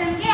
question.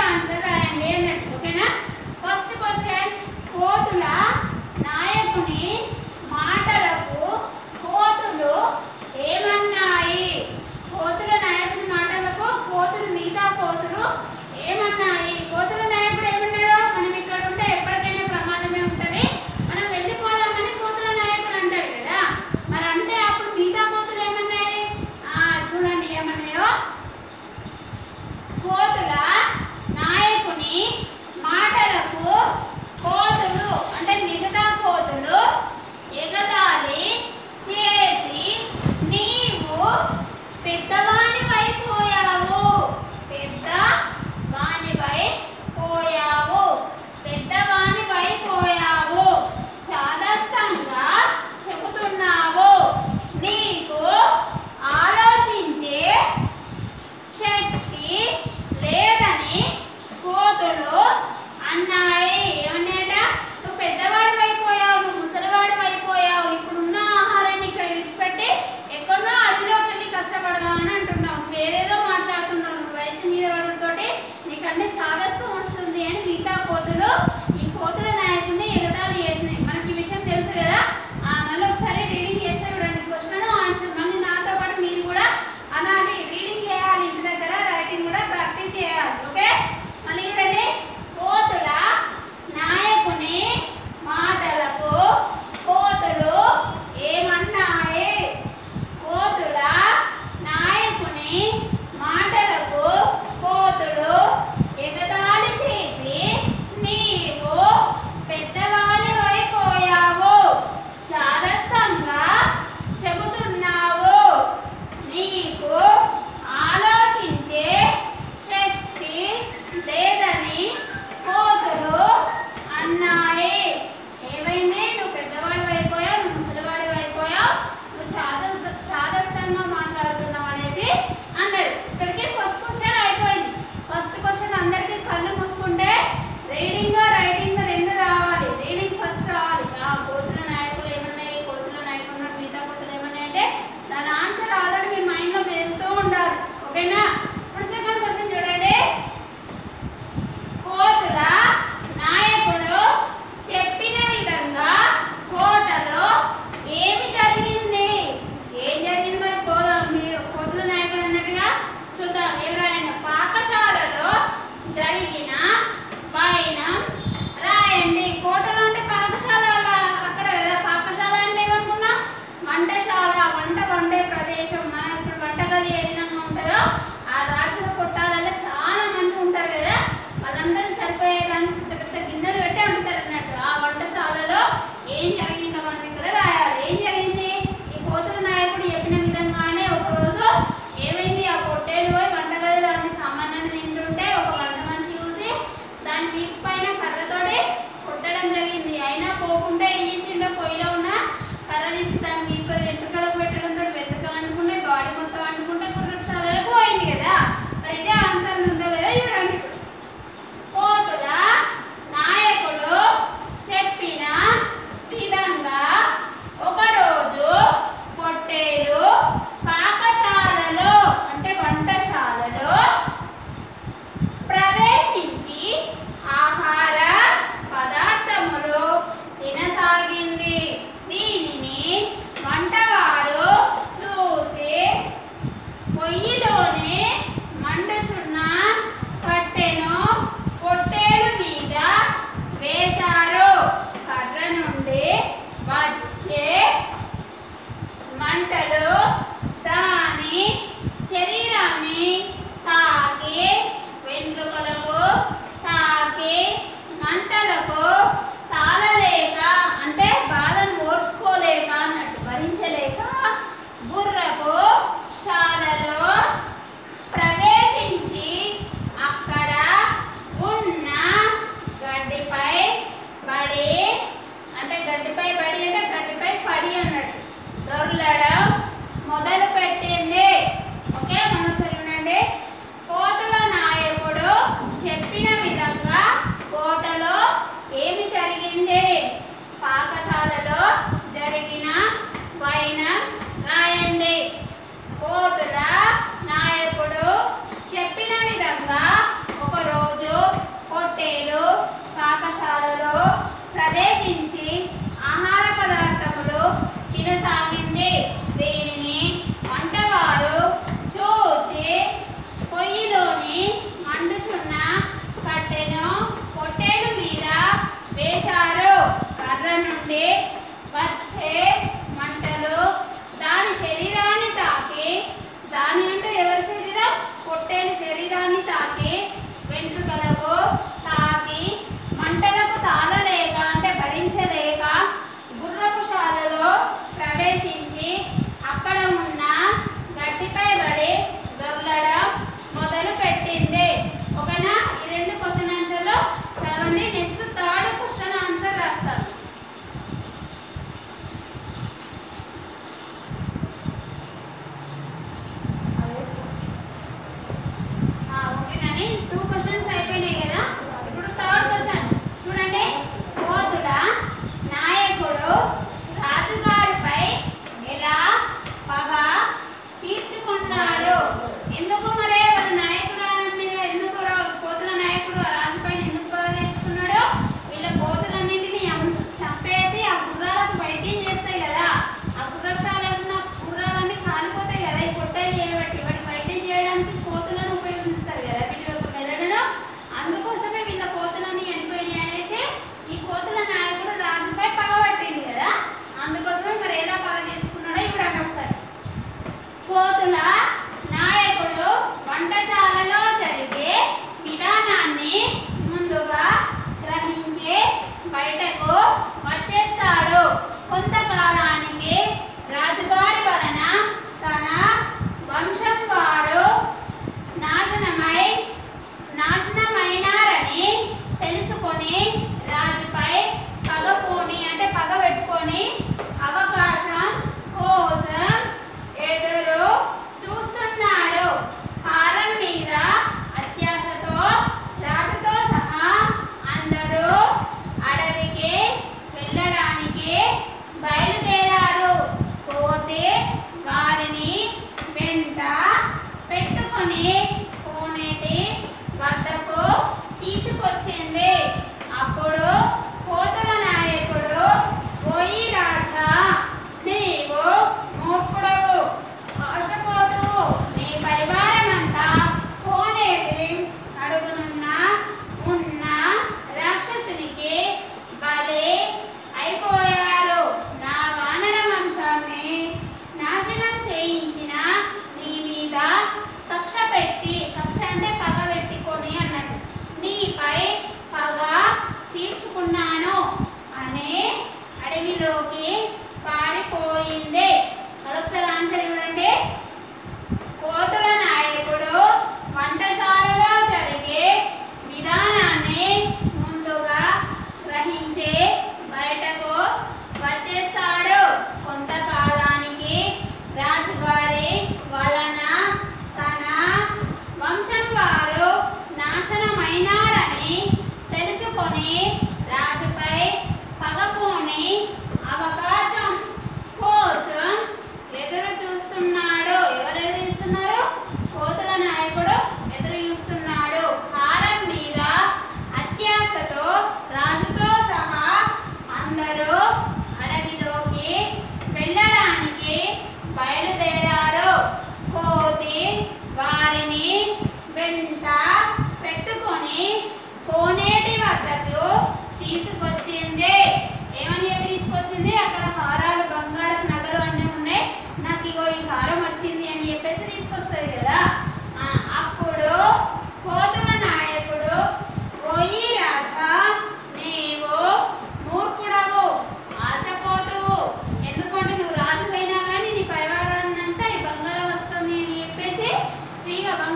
చేస్తాడో. కొంతకాలానికి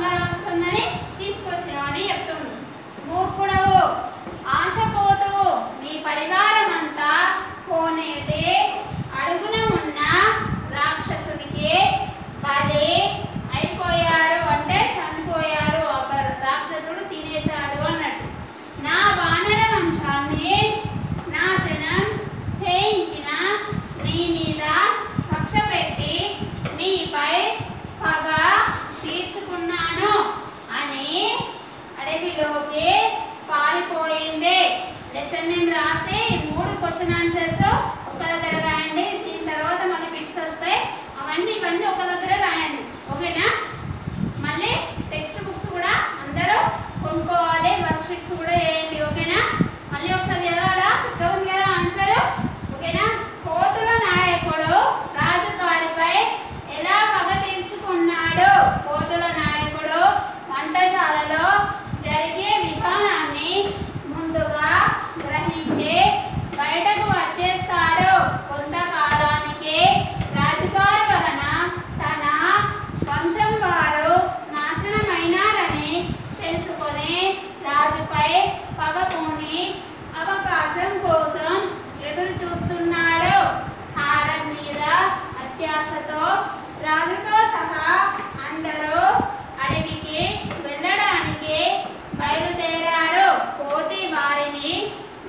బంగారం వస్తుందని తీసుకొచ్చినామని చెప్తున్నాను మూర్ఖుడవు ఆశ పోతువు నీ పరివారం అంతా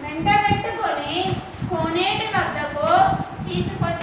వెంట పెట్టుకొని కోనేటి వద్దకు తీసుకొచ్చి